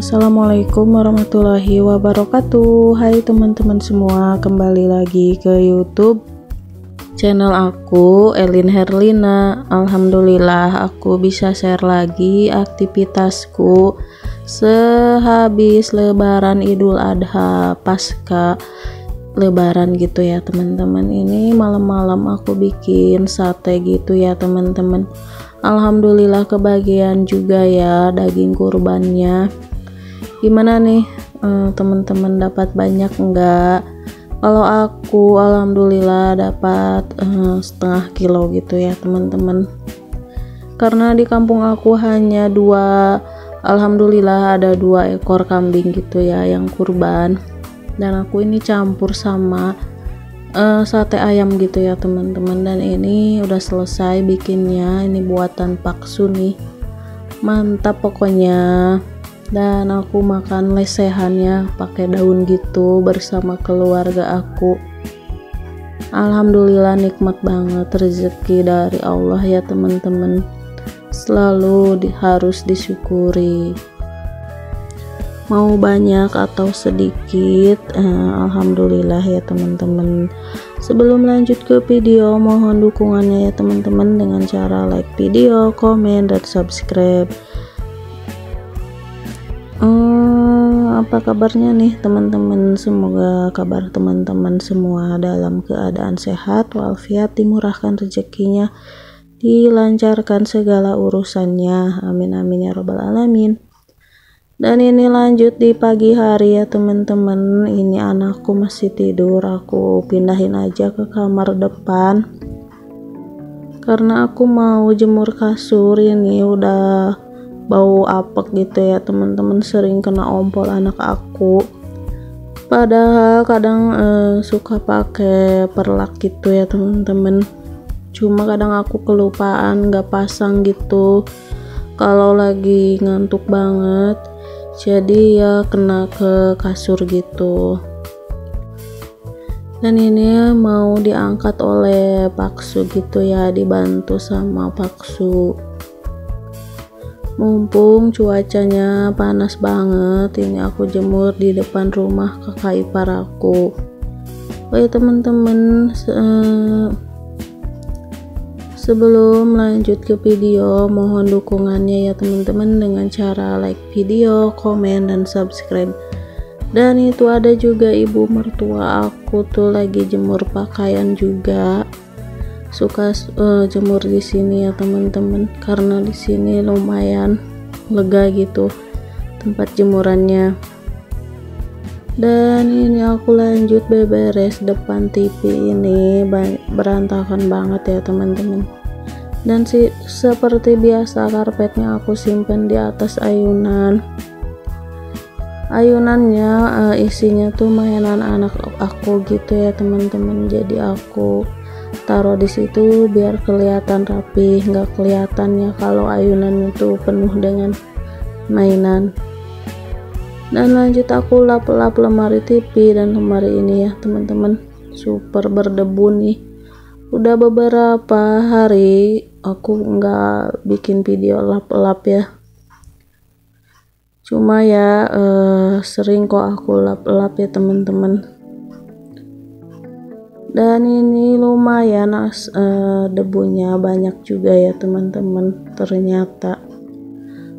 Assalamualaikum warahmatullahi wabarakatuh. Hai teman-teman semua Kembali lagi ke youtube Channel aku Elin Herlina. Alhamdulillah aku bisa share lagi aktivitasku Sehabis lebaran idul adha Pasca lebaran gitu ya teman-teman. Ini malam-malam aku bikin sate gitu ya teman-teman. Alhamdulillah kebagian juga ya daging kurbannya gimana nih uh, teman-teman dapat banyak enggak kalau aku alhamdulillah dapat uh, setengah kilo gitu ya teman-teman. Karena di kampung aku hanya dua alhamdulillah ada dua ekor kambing gitu ya yang kurban. Dan aku ini campur sama uh, sate ayam gitu ya teman-teman. Dan ini udah selesai bikinnya ini buatan paksu nih. Mantap pokoknya dan aku makan lesehannya pakai daun gitu bersama keluarga aku. Alhamdulillah nikmat banget rezeki dari Allah ya teman-teman. Selalu di, harus disyukuri. Mau banyak atau sedikit eh, Alhamdulillah ya teman-teman. Sebelum lanjut ke video mohon dukungannya ya teman-teman dengan cara like video komen dan subscribe Hmm, apa kabarnya nih teman-teman? Semoga kabar teman-teman semua dalam keadaan sehat walafiat dimurahkan rezekinya dilancarkan segala urusannya. Amin amin ya robbal alamin. Dan ini lanjut di pagi hari ya teman-teman. Ini anakku masih tidur aku pindahin aja ke kamar depan. Karena aku mau jemur kasur ini udah bau apek gitu ya. Teman-teman sering kena ompol anak aku. Padahal kadang uh, suka pakai perlak gitu ya teman-teman. Cuma kadang aku kelupaan nggak pasang gitu. Kalau lagi ngantuk banget jadi ya kena ke kasur gitu. Dan ini mau diangkat oleh paksu gitu ya dibantu sama paksu mumpung cuacanya panas banget ini aku jemur di depan rumah kakak ipar aku. Ya teman-teman se sebelum lanjut ke video mohon dukungannya ya teman-teman dengan cara like video komen dan subscribe. Dan itu ada juga ibu mertua aku tuh lagi jemur pakaian juga suka uh, jemur di sini ya teman-teman. Karena di sini lumayan lega gitu tempat jemurannya. Dan ini aku lanjut beberes depan TV ini. Berantakan banget ya teman-teman. Dan si seperti biasa karpetnya aku simpen di atas ayunan. Ayunannya uh, isinya tuh mainan anak aku gitu ya teman-teman. Jadi aku taruh di situ biar kelihatan rapi nggak kelihatannya kalau ayunan itu penuh dengan mainan. Dan lanjut aku lap-lap lemari TV dan lemari ini ya teman-teman. Super berdebu nih. Udah beberapa hari aku nggak bikin video lap-lap ya. Cuma ya eh, sering kok aku lap-lap ya teman-teman dan ini lumayan uh, debunya banyak juga ya teman-teman ternyata.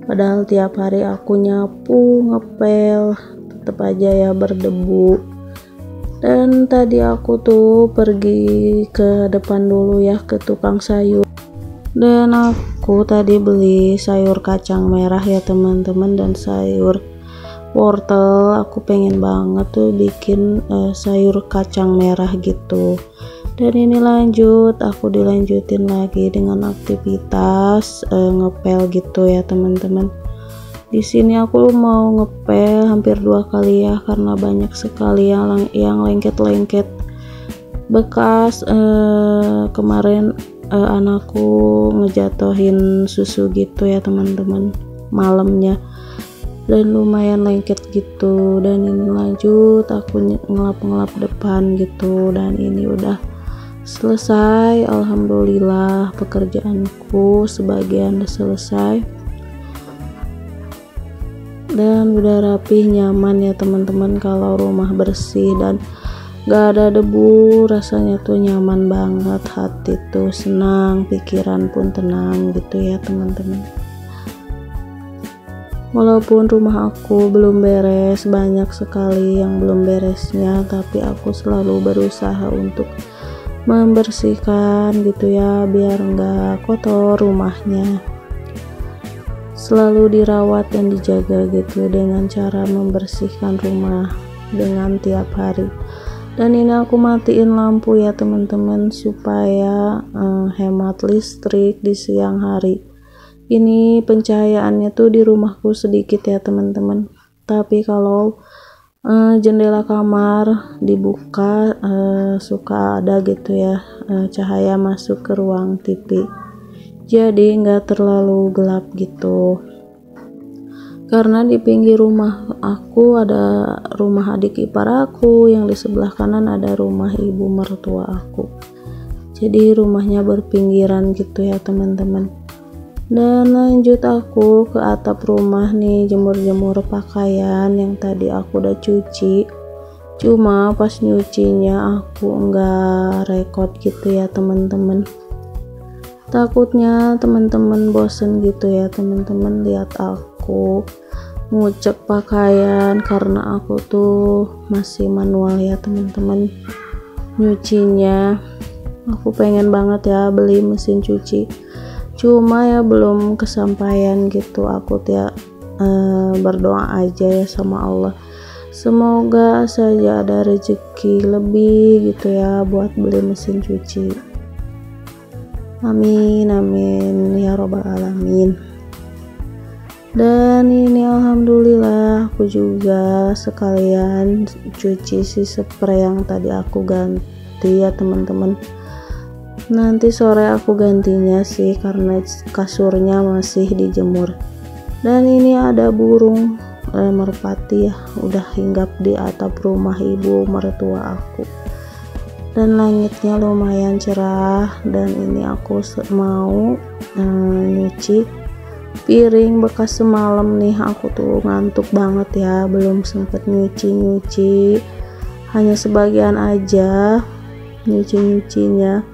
Padahal tiap hari aku nyapu ngepel tetap aja ya berdebu. Dan tadi aku tuh pergi ke depan dulu ya ke tukang sayur. Dan aku tadi beli sayur kacang merah ya teman-teman dan sayur wortel aku pengen banget tuh bikin uh, sayur kacang merah gitu. Dan ini lanjut aku dilanjutin lagi dengan aktivitas uh, ngepel gitu ya teman-teman. Di sini aku mau ngepel hampir dua kali ya karena banyak sekali yang yang lengket-lengket bekas uh, kemarin uh, anakku ngejatohin susu gitu ya teman-teman malamnya dan lumayan lengket gitu. Dan ini lanjut aku ngelap-ngelap depan gitu. Dan ini udah selesai. Alhamdulillah pekerjaanku sebagian udah selesai. Dan udah rapi nyaman ya teman-teman kalau rumah bersih. Dan gak ada debu rasanya tuh nyaman banget. Hati tuh senang pikiran pun tenang gitu ya teman-teman walaupun rumah aku belum beres banyak sekali yang belum beresnya tapi aku selalu berusaha untuk membersihkan gitu ya biar nggak kotor rumahnya. Selalu dirawat dan dijaga gitu dengan cara membersihkan rumah dengan tiap hari. Dan ini aku matiin lampu ya teman-teman supaya uh, hemat listrik di siang hari ini pencahayaannya tuh di rumahku sedikit ya teman-teman. Tapi kalau uh, jendela kamar dibuka uh, suka ada gitu ya uh, cahaya masuk ke ruang TV jadi nggak terlalu gelap gitu. Karena di pinggir rumah aku ada rumah adik ipar aku yang di sebelah kanan ada rumah ibu mertua aku. Jadi rumahnya berpinggiran gitu ya teman-teman dan lanjut aku ke atap rumah nih jemur-jemur pakaian yang tadi aku udah cuci. Cuma pas nyucinya aku enggak rekod gitu ya teman-teman. Takutnya teman-teman bosen gitu ya teman-teman lihat aku ngucek pakaian karena aku tuh masih manual ya teman-teman nyucinya. Aku pengen banget ya beli mesin cuci cuma ya belum kesampaian gitu. Aku tiap uh, berdoa aja ya sama Allah. Semoga saja ada rezeki lebih gitu ya buat beli mesin cuci. Amin amin. Ya robbal alamin. Dan ini alhamdulillah aku juga sekalian cuci si spray yang tadi aku ganti ya teman-teman nanti sore aku gantinya sih karena kasurnya masih dijemur. Dan ini ada burung eh, merpati ya udah hinggap di atap rumah ibu mertua aku. Dan langitnya lumayan cerah dan ini aku mau hmm, nyuci piring bekas semalam nih. Aku tuh ngantuk banget ya belum sempet nyuci-nyuci. Hanya sebagian aja nyuci-nyucinya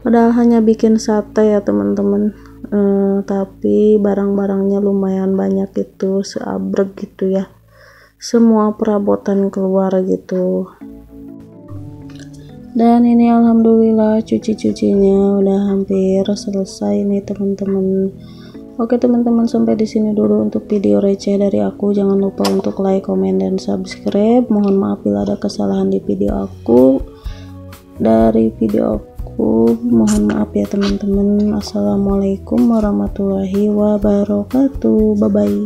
padahal hanya bikin sate ya teman-teman hmm, tapi barang-barangnya lumayan banyak itu seabrek gitu ya semua perabotan keluar gitu dan ini alhamdulillah cuci-cucinya udah hampir selesai nih teman-teman Oke teman-teman sampai di sini dulu untuk video receh dari aku. Jangan lupa untuk like, komen, dan subscribe. Mohon maaf bila ada kesalahan di video aku. Dari video aku, mohon maaf ya teman-teman. Assalamualaikum warahmatullahi wabarakatuh. Bye bye.